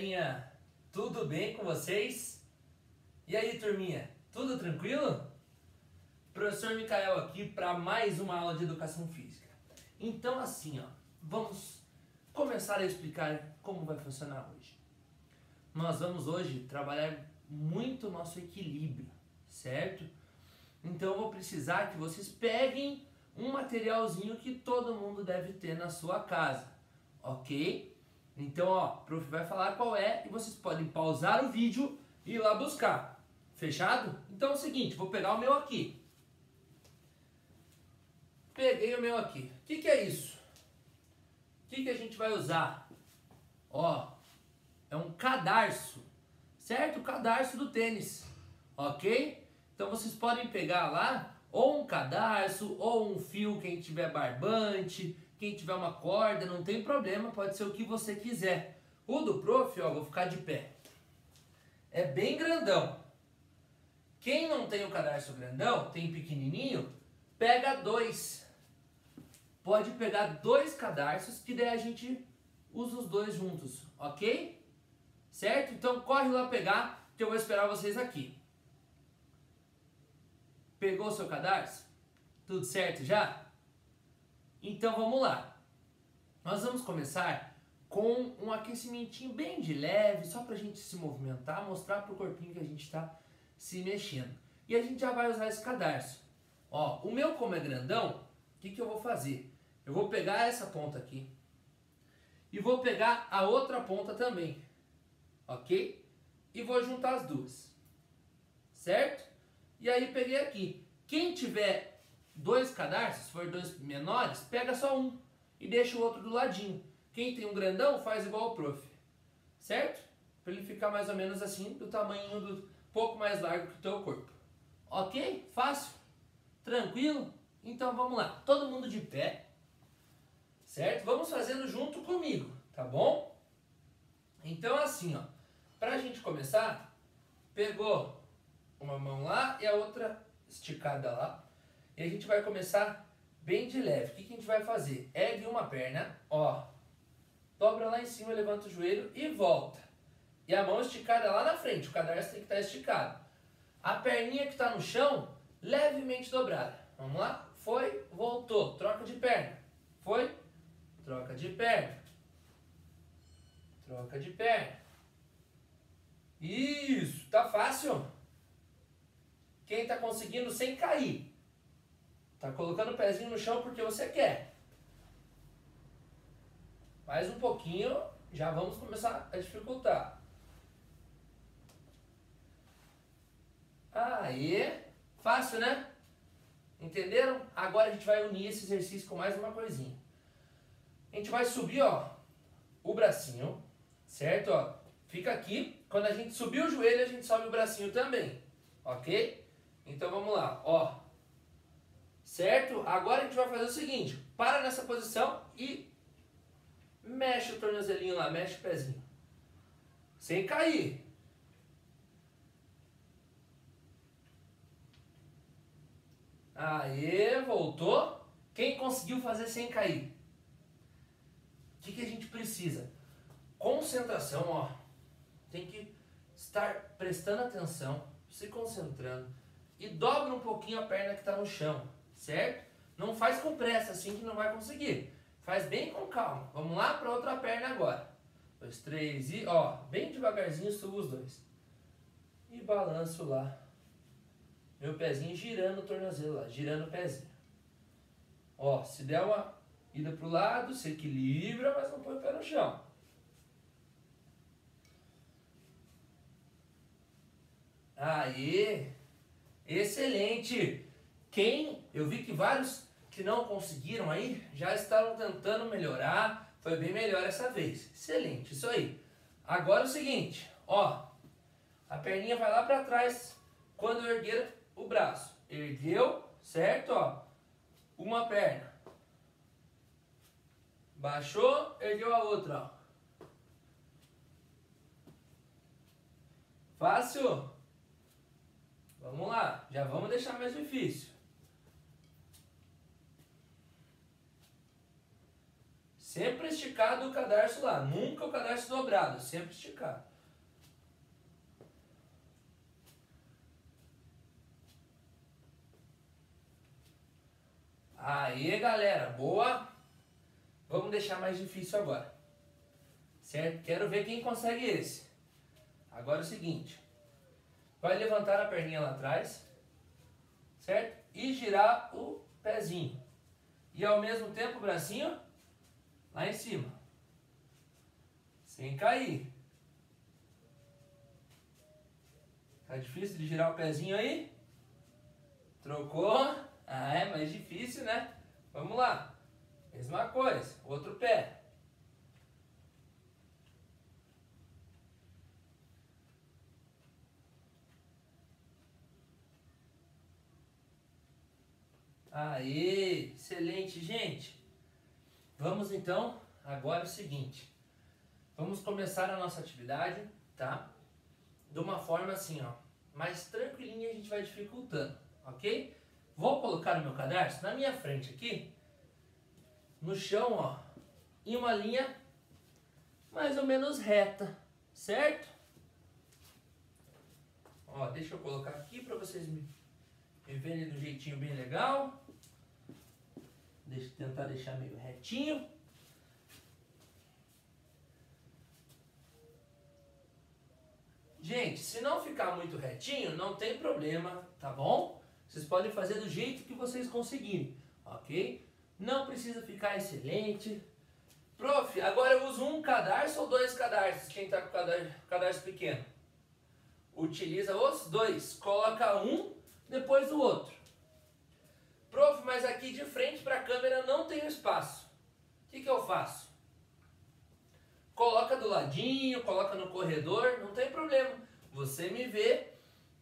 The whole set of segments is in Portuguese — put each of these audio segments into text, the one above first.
galerinha, tudo bem com vocês? E aí, turminha, tudo tranquilo? Professor Micael aqui para mais uma aula de educação física. Então, assim, ó, vamos começar a explicar como vai funcionar hoje. Nós vamos hoje trabalhar muito o nosso equilíbrio, certo? Então, eu vou precisar que vocês peguem um materialzinho que todo mundo deve ter na sua casa, ok? Então, ó, o prof vai falar qual é e vocês podem pausar o vídeo e ir lá buscar. Fechado? Então é o seguinte, vou pegar o meu aqui. Peguei o meu aqui. O que, que é isso? O que, que a gente vai usar? Ó, é um cadarço, certo? O cadarço do tênis, ok? Então vocês podem pegar lá ou um cadarço ou um fio quem tiver barbante, quem tiver uma corda, não tem problema, pode ser o que você quiser. O do prof, ó, vou ficar de pé. É bem grandão. Quem não tem o cadarço grandão, tem pequenininho, pega dois. Pode pegar dois cadarços, que daí a gente usa os dois juntos, ok? Certo? Então corre lá pegar, que eu vou esperar vocês aqui. Pegou o seu cadarço? Tudo certo já? Então vamos lá. Nós vamos começar com um aquecimentinho bem de leve, só para a gente se movimentar, mostrar para o corpinho que a gente está se mexendo. E a gente já vai usar esse cadarço. Ó, o meu como é grandão, o que, que eu vou fazer? Eu vou pegar essa ponta aqui e vou pegar a outra ponta também, ok? E vou juntar as duas, certo? E aí peguei aqui. Quem tiver dois cadarços, se for dois menores, pega só um e deixa o outro do ladinho. Quem tem um grandão faz igual o prof, certo? Para ele ficar mais ou menos assim, do tamanho do pouco mais largo que o teu corpo. Ok? Fácil? Tranquilo? Então vamos lá, todo mundo de pé, certo? Vamos fazendo junto comigo, tá bom? Então assim, ó, pra gente começar, pegou uma mão lá e a outra esticada lá, e a gente vai começar bem de leve. O que, que a gente vai fazer? Ergue uma perna, ó. Dobra lá em cima, levanta o joelho e volta. E a mão esticada lá na frente. O cadarço tem que estar esticado. A perninha que está no chão, levemente dobrada. Vamos lá? Foi, voltou. Troca de perna. Foi, troca de perna. Troca de perna. Isso, tá fácil? Quem está conseguindo sem cair? Tá colocando o pezinho no chão porque você quer. Mais um pouquinho, já vamos começar a dificultar. Aí, fácil, né? Entenderam? Agora a gente vai unir esse exercício com mais uma coisinha. A gente vai subir, ó, o bracinho, certo? Ó, fica aqui. Quando a gente subir o joelho, a gente sobe o bracinho também, ok? Então vamos lá, ó. Certo? Agora a gente vai fazer o seguinte: para nessa posição e mexe o tornozelinho lá, mexe o pezinho. Sem cair. Aê, voltou. Quem conseguiu fazer sem cair? O que, que a gente precisa? Concentração, ó. Tem que estar prestando atenção, se concentrando. E dobra um pouquinho a perna que está no chão certo? Não faz com pressa assim que não vai conseguir. Faz bem com calma. Vamos lá para outra perna agora. Dois, três e ó, bem devagarzinho subo os dois. E balanço lá. Meu pezinho girando o tornozelo lá, girando o pezinho. Ó, se der uma ida pro lado, se equilibra, mas não põe o pé no chão. Aí, excelente! Quem, eu vi que vários que não conseguiram aí já estavam tentando melhorar, foi bem melhor essa vez. Excelente, isso aí. Agora é o seguinte, ó, a perninha vai lá para trás quando eu erguer o braço. Ergueu, certo? Ó, uma perna. Baixou, ergueu a outra, ó. Fácil? Vamos lá, já vamos deixar mais difícil. Sempre esticado o cadarço lá, nunca o cadarço dobrado, sempre esticado. Aí, galera, boa. Vamos deixar mais difícil agora. Certo? Quero ver quem consegue esse. Agora é o seguinte. Vai levantar a perninha lá atrás. Certo? E girar o pezinho. E ao mesmo tempo o bracinho lá em cima. Sem cair. Tá difícil de girar o pezinho aí? Trocou? Ah, é mais difícil, né? Vamos lá. Mesma coisa. Outro pé. Aê, excelente, gente. Vamos então, agora é o seguinte. Vamos começar a nossa atividade, tá? De uma forma assim, ó, mais tranquilinha a gente vai dificultando, ok? Vou colocar o meu cadarço na minha frente aqui, no chão, ó, em uma linha mais ou menos reta, certo? Ó, deixa eu colocar aqui para vocês me, me verem do jeitinho bem legal. Deixa tentar deixar meio retinho. Gente, se não ficar muito retinho, não tem problema, tá bom? Vocês podem fazer do jeito que vocês conseguirem, ok? Não precisa ficar excelente. Prof, agora eu uso um cadarço ou dois cadarços? Quem está com o cadarço, cadarço pequeno? Utiliza os dois. Coloca um depois do outro. Prof, mas aqui de frente para a câmera não tem espaço. O que, que eu faço? Coloca do ladinho, coloca no corredor, não tem problema. Você me vê,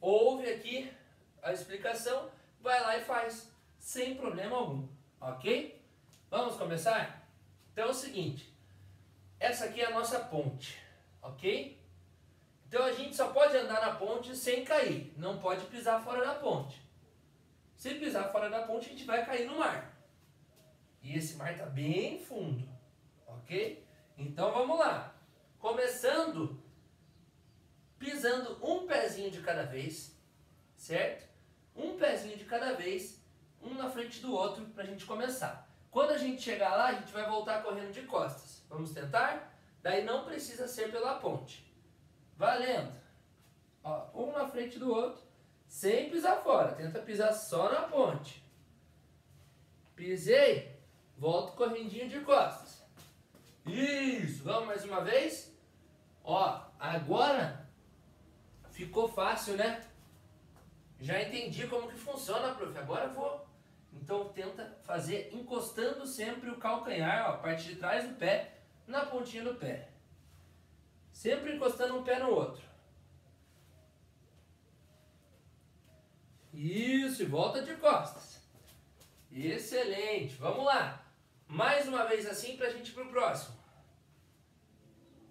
ouve aqui a explicação, vai lá e faz, sem problema algum, ok? Vamos começar? Então é o seguinte, essa aqui é a nossa ponte, ok? Então a gente só pode andar na ponte sem cair, não pode pisar fora da ponte. Se pisar fora da ponte, a gente vai cair no mar. E esse mar está bem fundo, ok? Então vamos lá. Começando pisando um pezinho de cada vez, certo? Um pezinho de cada vez, um na frente do outro, para a gente começar. Quando a gente chegar lá, a gente vai voltar correndo de costas. Vamos tentar? Daí não precisa ser pela ponte. Valendo! Ó, um na frente do outro. Sem pisar fora. Tenta pisar só na ponte. Pisei. Volto correndinho de costas. Isso. Vamos mais uma vez. Ó, agora ficou fácil, né? Já entendi como que funciona, prof. Agora vou. Então tenta fazer encostando sempre o calcanhar, ó, a parte de trás do pé, na pontinha do pé. Sempre encostando um pé no outro. E volta de costas. Excelente, vamos lá. Mais uma vez assim para a gente ir para o próximo.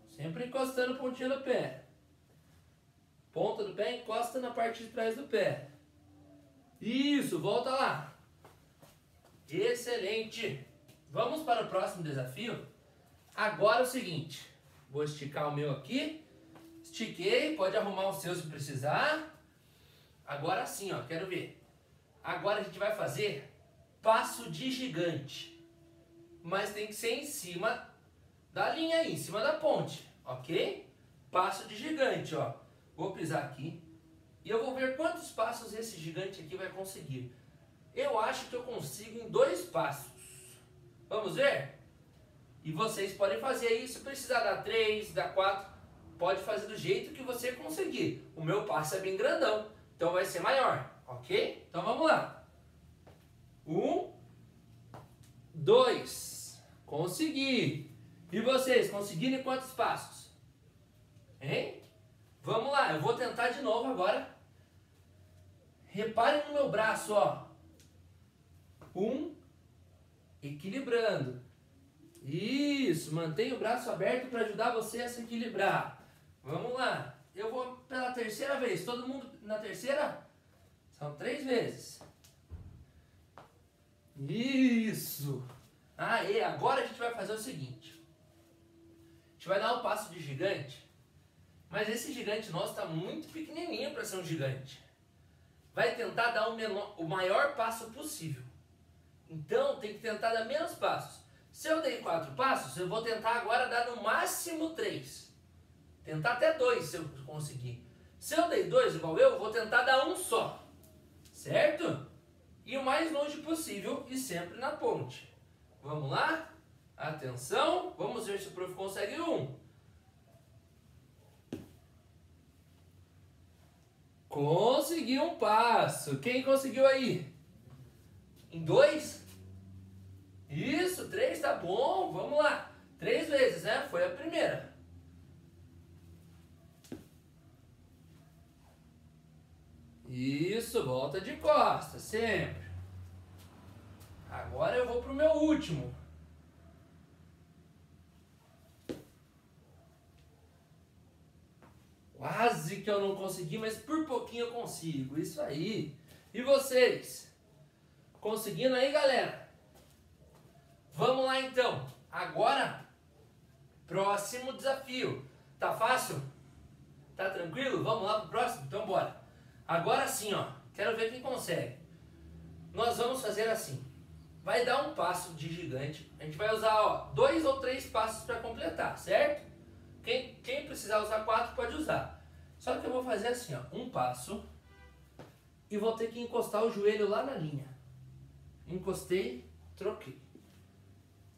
Sempre encostando a pontinha do pé. Ponta do pé encosta na parte de trás do pé. Isso, volta lá. Excelente. Vamos para o próximo desafio? Agora é o seguinte. Vou esticar o meu aqui. Estiquei, pode arrumar o seu se precisar. Agora sim, ó, quero ver. Agora a gente vai fazer passo de gigante. Mas tem que ser em cima da linha aí, em cima da ponte, ok? Passo de gigante, ó. Vou pisar aqui e eu vou ver quantos passos esse gigante aqui vai conseguir. Eu acho que eu consigo em dois passos. Vamos ver? E vocês podem fazer aí, se precisar dar três, dar quatro, pode fazer do jeito que você conseguir. O meu passo é bem grandão. Então vai ser maior, ok? Então vamos lá. Um, dois. Consegui. E vocês, conseguiram quantos passos? Hein? Vamos lá, eu vou tentar de novo agora. Reparem no meu braço, ó. Um, equilibrando. Isso, mantenha o braço aberto para ajudar você a se equilibrar. Vamos lá. Eu vou pela terceira vez. Todo mundo na terceira? São três vezes. Isso. Aê, agora a gente vai fazer o seguinte. A gente vai dar um passo de gigante, mas esse gigante nosso está muito pequenininho para ser um gigante. Vai tentar dar o, menor, o maior passo possível. Então tem que tentar dar menos passos. Se eu dei quatro passos, eu vou tentar agora dar no máximo três. Tentar até dois se eu conseguir. Se eu dei dois igual eu, vou tentar dar um só. Certo? E o mais longe possível e sempre na ponte. Vamos lá? Atenção, vamos ver se o prof consegue um. Conseguiu um passo. Quem conseguiu aí? Em dois? Isso, três tá bom. Vamos lá. Três vezes, né? Foi a primeira. Isso, volta de costas, sempre. Agora eu vou pro meu último. Quase que eu não consegui, mas por pouquinho eu consigo. Isso aí. E vocês? Conseguindo aí, galera? Vamos lá então. Agora, próximo desafio. Tá fácil? Tá tranquilo? Vamos lá pro próximo? Então bora. Agora sim, ó. Quero ver quem consegue. Nós vamos fazer assim vai dar um passo de gigante. A gente vai usar ó, dois ou três passos para completar, certo? Quem, quem precisar usar quatro pode usar. Só que eu vou fazer assim, ó, um passo e vou ter que encostar o joelho lá na linha. Encostei, troquei.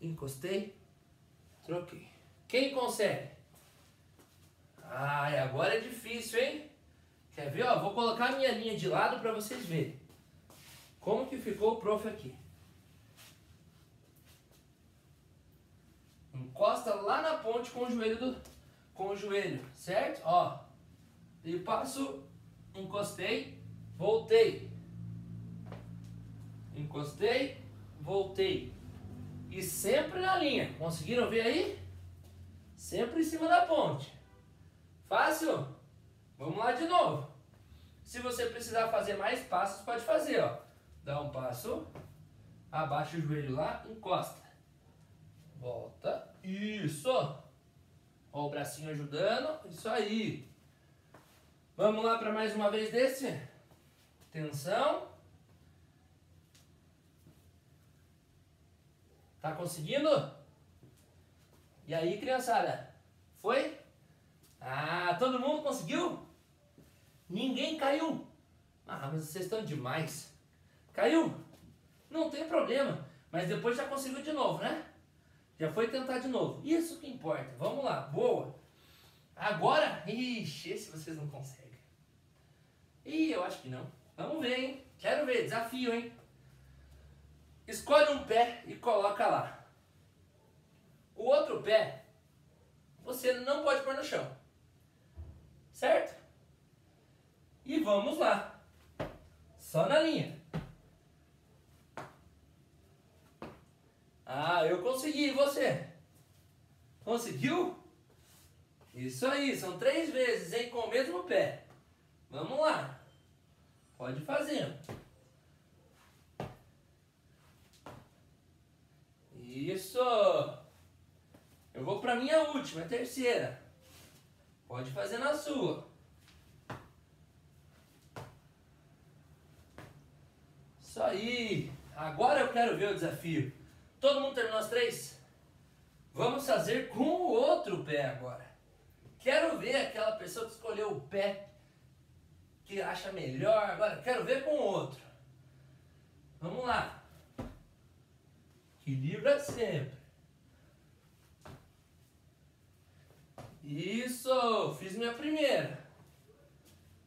Encostei, troquei. Quem consegue? Ai, agora é difícil, hein? Quer ver? Ó, vou colocar a minha linha de lado para vocês verem. Como que ficou o prof aqui. Encosta lá na ponte com o joelho do, com o joelho, certo? Ó. E passo, encostei, voltei. Encostei, voltei. E sempre na linha. Conseguiram ver aí? Sempre em cima da ponte. Fácil? Vamos lá de novo. Se você precisar fazer mais passos, pode fazer, ó. Dá um passo, abaixa o joelho lá, encosta. Volta. Isso. Ó o bracinho ajudando. Isso aí. Vamos lá para mais uma vez desse. Atenção. Tá conseguindo? E aí, criançada? Foi? Ah, todo mundo conseguiu? Ninguém caiu? Ah, mas vocês estão demais. Caiu? Não tem problema. Mas depois já conseguiu de novo, né? Já foi tentar de novo. Isso que importa. Vamos lá. Boa. Agora, ixi, esse vocês não conseguem. Ih, eu acho que não. Vamos ver, hein? Quero ver. Desafio, hein? Escolhe um pé e coloca lá. O outro pé, você não pode pôr no chão. Certo? E vamos lá. Só na linha. Ah, eu consegui, você? Conseguiu? Isso aí, são três vezes, hein, com o mesmo pé. Vamos lá. Pode fazer. Isso. Eu vou para minha última, terceira. Pode fazer na sua. Isso aí. Agora eu quero ver o desafio. Todo mundo terminou as três? Vamos fazer com o outro pé agora. Quero ver aquela pessoa que escolheu o pé que acha melhor. Agora, quero ver com o outro. Vamos lá. Equilibra sempre. Isso, fiz minha primeira.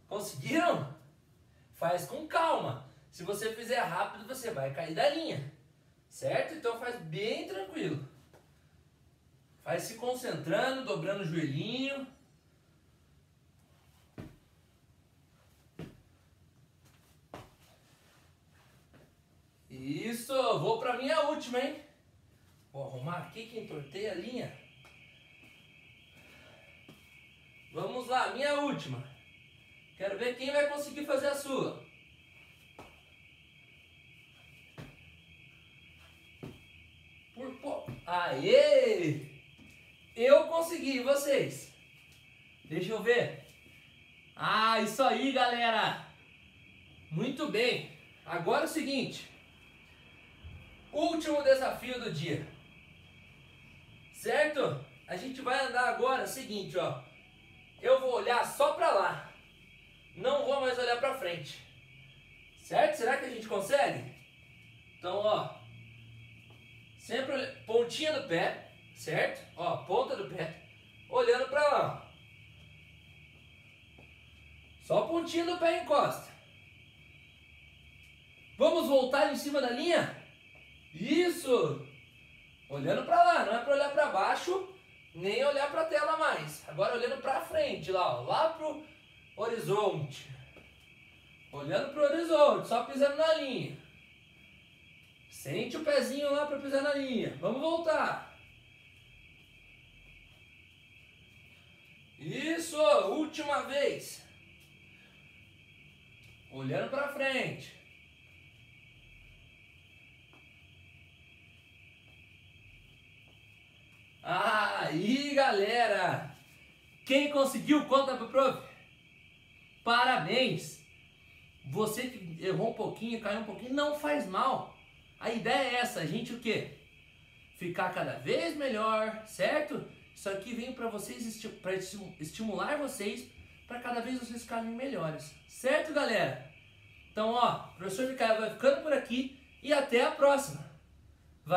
Conseguiram? Faz com calma. Se você fizer rápido, você vai cair da linha. Certo? Então faz bem tranquilo. Vai se concentrando, dobrando o joelhinho. Isso, vou para minha última, hein? Vou arrumar aqui que entortei a linha. Vamos lá, minha última. Quero ver quem vai conseguir fazer a sua. Por Aê! Eu consegui, vocês? Deixa eu ver. Ah, isso aí, galera! Muito bem. Agora é o seguinte. Último desafio do dia. Certo? A gente vai andar agora, seguinte, ó. Eu vou olhar só pra lá. Não vou mais olhar pra frente. Certo? Será que a gente consegue? Então, ó. Sempre pontinha do pé, certo? Ó, ponta do pé. Olhando pra lá. Só pontinha do pé encosta. Vamos voltar em cima da linha? Isso! Olhando para lá, não é para olhar para baixo, nem olhar para a tela mais. Agora olhando para frente, lá, ó, lá pro horizonte. Olhando pro horizonte, só pisando na linha. Sente o pezinho lá para pisar na linha. Vamos voltar. Isso, última vez. Olhando para frente. Aí, galera! Quem conseguiu, conta pro prof. Parabéns! Você que errou um pouquinho, caiu um pouquinho, não faz mal. A ideia é essa, a gente o quê? Ficar cada vez melhor, certo? Isso aqui vem para vocês, para estimular vocês, para cada vez vocês ficarem melhores. Certo, galera? Então, ó, o professor Micael vai ficando por aqui e até a próxima.